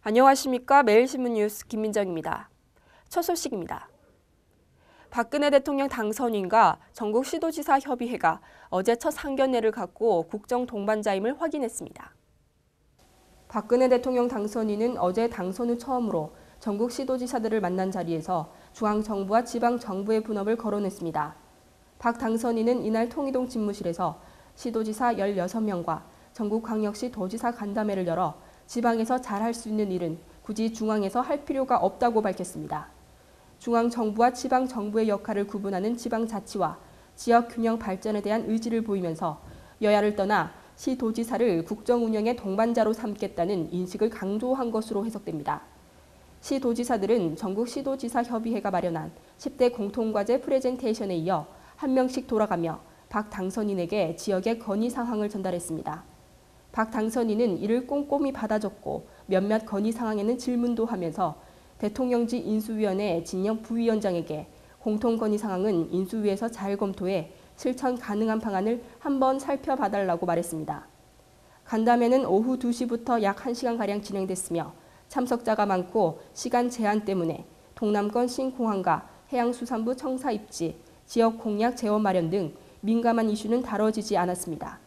안녕하십니까. 매일신문 뉴스 김민정입니다. 첫 소식입니다. 박근혜 대통령 당선인과 전국 시도지사 협의회가 어제 첫 상견례를 갖고 국정 동반자임을 확인했습니다. 박근혜 대통령 당선인은 어제 당선 후 처음으로 전국 시도지사들을 만난 자리에서 중앙정부와 지방정부의 분업을 거론했습니다. 박 당선인은 이날 통이동 집무실에서 시도지사 16명과 전국광역시 도지사 간담회를 열어 지방에서 잘할 수 있는 일은 굳이 중앙에서 할 필요가 없다고 밝혔습니다. 중앙정부와 지방정부의 역할을 구분하는 지방자치와 지역균형 발전에 대한 의지를 보이면서 여야를 떠나 시도지사를 국정 운영의 동반자로 삼겠다는 인식을 강조한 것으로 해석됩니다. 시도지사들은 전국 시도지사 협의회가 마련한 10대 공통과제 프레젠테이션에 이어 한 명씩 돌아가며 박 당선인에게 지역의 건의 상황을 전달했습니다. 박 당선인은 이를 꼼꼼히 받아 적고 몇몇 건의 상황에는 질문도 하면서 대통령직 인수위원회 진영 부위원장에게 공통 건의 상황은 인수위에서 잘 검토해 실천 가능한 방안을 한번 살펴봐달라고 말했습니다. 간담회는 오후 2시부터 약 1시간가량 진행됐으며 참석자가 많고 시간 제한 때문에 동남권 신공항과 해양수산부 청사 입지, 지역 공약 재원 마련 등 민감한 이슈는 다뤄지지 않았습니다.